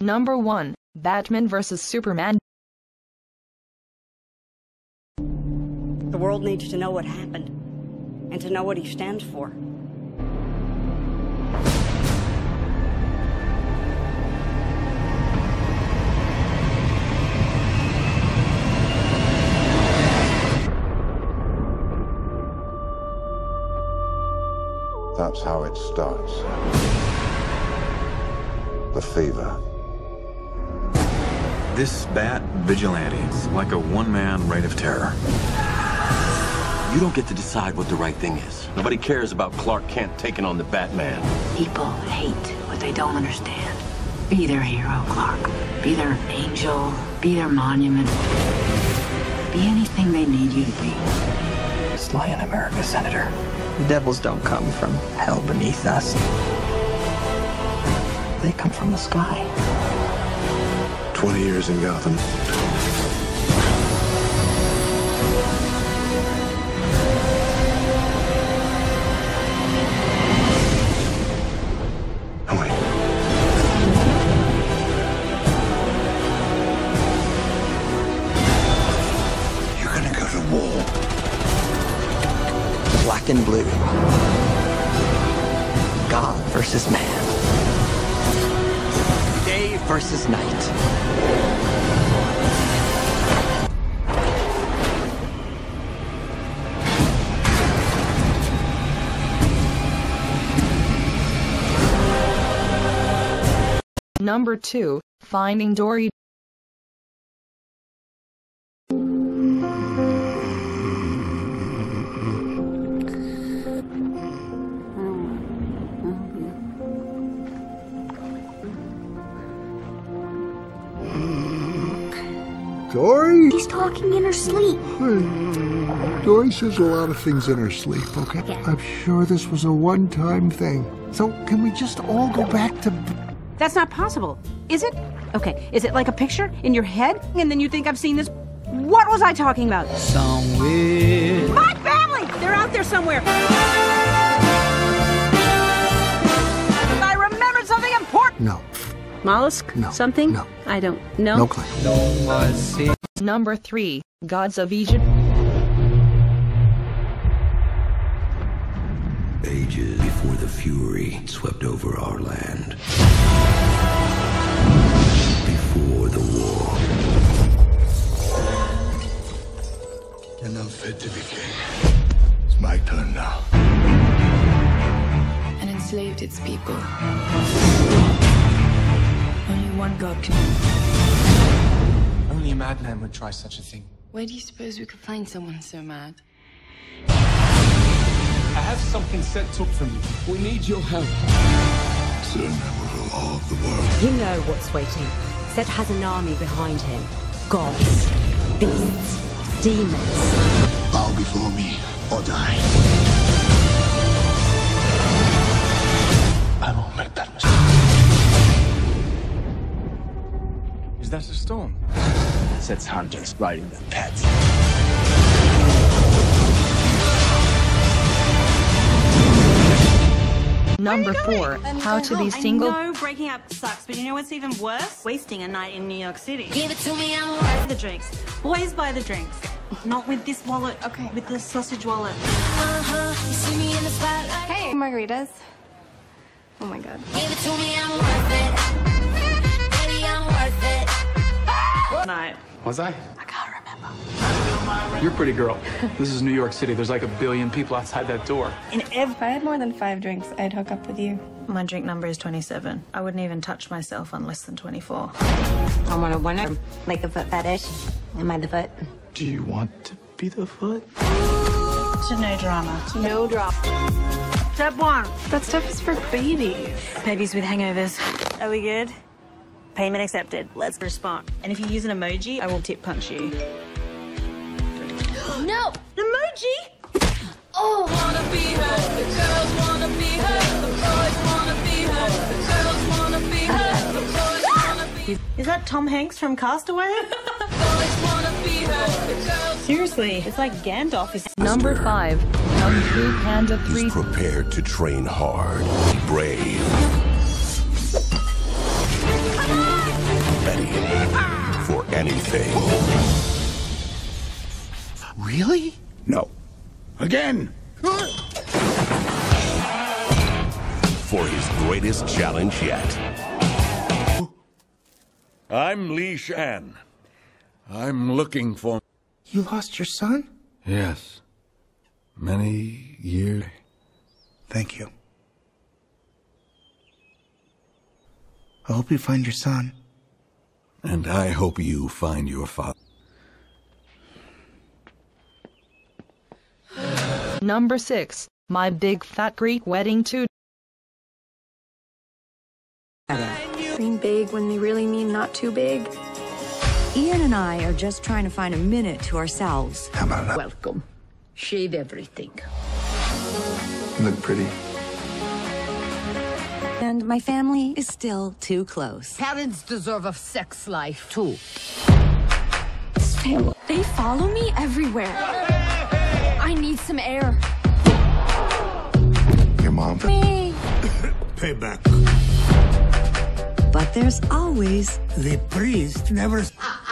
Number 1. Batman vs. Superman. The world needs to know what happened and to know what he stands for. That's how it starts. The fever. This bat vigilante is like a one-man reign of terror. You don't get to decide what the right thing is. Nobody cares about Clark Kent taking on the Batman. People hate what they don't understand. Be their hero, Clark. Be their angel. Be their monument. Be anything they need you to be. Sly in America, Senator. The devils don't come from hell beneath us. They come from the sky. 20 years in Gotham. Black and blue. God versus man. Day versus night. Number 2. Finding Dory. Dory? She's talking in her sleep. Hmm. Dory says a lot of things in her sleep, okay? Yeah. I'm sure this was a one time thing. So, can we just all go back to. That's not possible, is it? Okay, is it like a picture in your head and then you think I've seen this? What was I talking about? Somewhere. My family! They're out there somewhere. Mollusk? No, Something? no. I don't know. no clue. Number 3. Gods of Egypt. Ages before the Fury swept over our land. Before the war. You're not fit to be king. It's my turn now. And enslaved its people. Only one God can. Only a madman would try such a thing. Where do you suppose we could find someone so mad? I have something set up from you. We need your help. Soon I will all of the world. You know what's waiting. Set has an army behind him. Gods, beasts, demons. Bow before me or die. Is that a storm? Sets hunters riding their pets. Number 4. How to be single. I know breaking up sucks, but you know what's even worse? Wasting a night in New York City. Give it to me, I'm Buy the drinks. Boys buy the drinks. Not with this wallet. Okay. With the sausage wallet. uh-huh. You see me in the spotlight. Hey, margaritas. Oh my god. Give it to me, I'm worth it. It. Night. Was I? I can't remember. You're a pretty girl. This is New York City. There's like a billion people outside that door. In If I had more than five drinks, I'd hook up with you. My drink number is 27. I wouldn't even touch myself on less than 24. I want a winner. Like a foot fetish. Am I the foot? Do you want to be the foot? So no drama. To No drop. Step one. That stuff is for babies. Babies with hangovers. Are we good? Payment accepted. Let's respond. And if you use an emoji, I will tip punch you. No! Emoji? Oh! Wanna be her. The girls wanna be her. The boys wanna be her. The girls wanna be her. The boys wanna be Is that Tom Hanks from Castaway? boys wanna be her. The girls Seriously, it's like Gandalf is. Number 5. Kung Fu Panda 3. He's prepared to train hard, brave. Anything. Really? No. Again! For his greatest challenge yet. I'm Li Shan. I'm looking for. You lost your son? Yes. Many years. Thank you. I hope you find your son. And I hope you find your father. Number 6. My Big Fat Greek Wedding 2. Dream big when they really mean not too big. Ian and I are just trying to find a minute to ourselves. How about that? Welcome. Shave everything. You look pretty. And my family is still too close. Parents deserve a sex life, too. They follow me everywhere. I need some air. Your mom. Me. Payback. But there's always The priest never. Ah.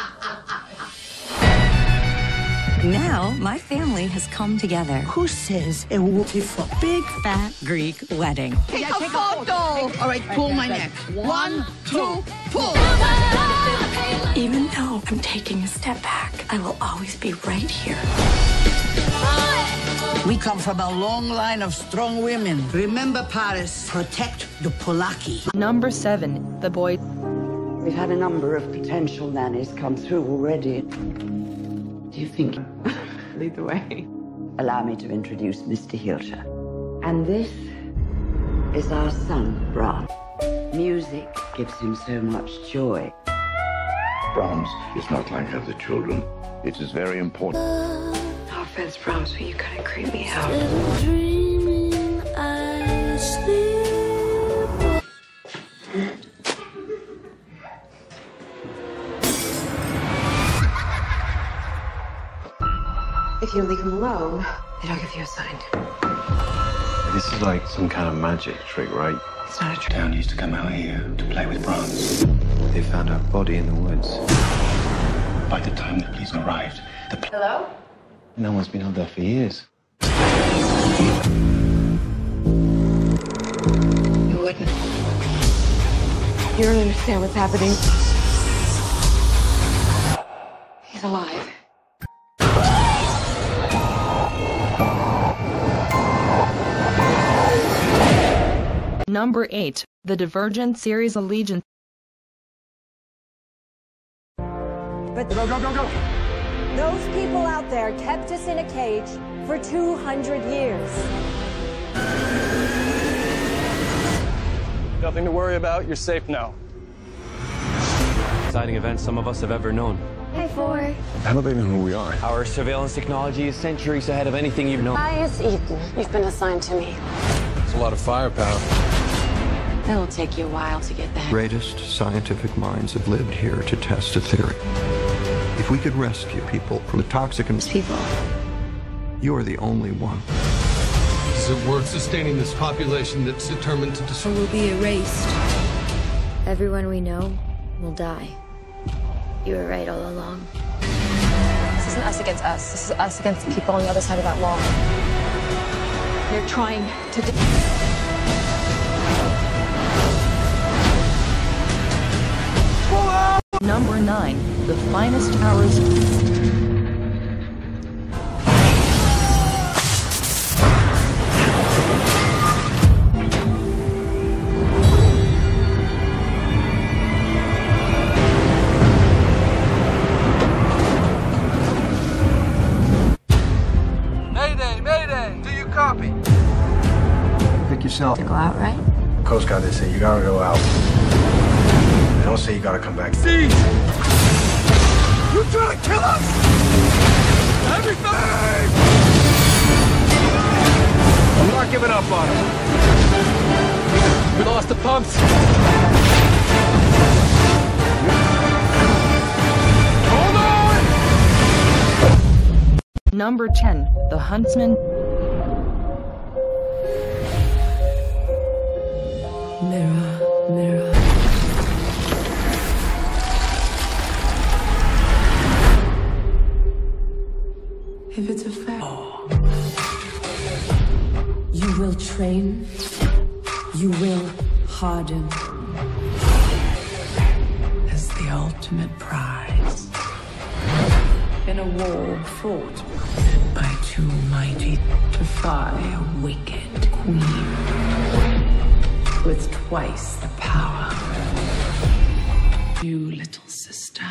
Now my family has come together. Who says it will be for a beautiful? Big fat Greek wedding. Take a photo! All right, pull my neck. One, two, pull! Even though I'm taking a step back, I will always be right here. We come from a long line of strong women. Remember, Paris, protect the Polaki. Number 7. The Boy. We've had a number of potential nannies come through already. Do you think? Lead the way. Allow me to introduce Mr. Heelshire. And this is our son, Brahms. Music gives him so much joy. Brahms is not like other children. It is very important. No offense, Brahms, but you kind of creep me out. If you leave him alone, then I'll give you a sign. This is like some kind of magic trick, right? It's not a trick. Down used to come out here to play with Brahms. They found her body in the woods. By the time the police arrived, the pl- Hello? no one's been out there for years. You wouldn't. You don't understand what's happening. He's alive. Number 8. The Divergent Series Allegiant. But go, go, go, go. Those people out there kept us in a cage for 200 years. Nothing to worry about. You're safe now. Exciting event some of us have ever known. Hey, Four. How do they know who we are? Our surveillance technology is centuries ahead of anything you've known. Hi, it's Ethan. You've been assigned to me. It's a lot of firepower. It'll take you a while to get there. Greatest scientific minds have lived here to test a theory. If we could rescue people from the toxic and people, you're the only one. Is it worth sustaining this population that's determined to destroy? We will be erased. Everyone we know will die. You were right all along. This isn't us against us. This is us against the people on the other side of that wall. They're trying to. 9. The Finest Hours. Mayday, Mayday! Do you copy? Pick yourself. To go out, right? Coast Guard, they say you gotta go out. They don't say you gotta come back. Siege! You trying to kill us? Everything! I'm not giving up on him. We lost the pumps. Hold on! Number 10. The Huntsman. Mirror, mirror. You will harden. As the ultimate prize. In a war fought by two mighty to defy a wicked queen with twice the power. You little sister.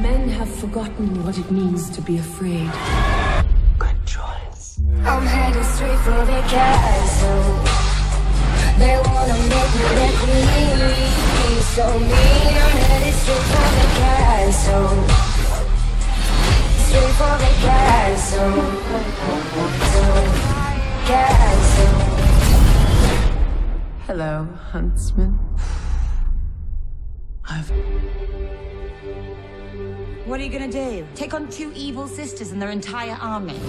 Men have forgotten what it means to be afraid. Straight for the castle. They wanna make me their queen. So mean, I'm headed straight for the castle. Straight for the castle. Castle. Hello, huntsman. I've What are you gonna do? Take on two evil sisters and their entire army?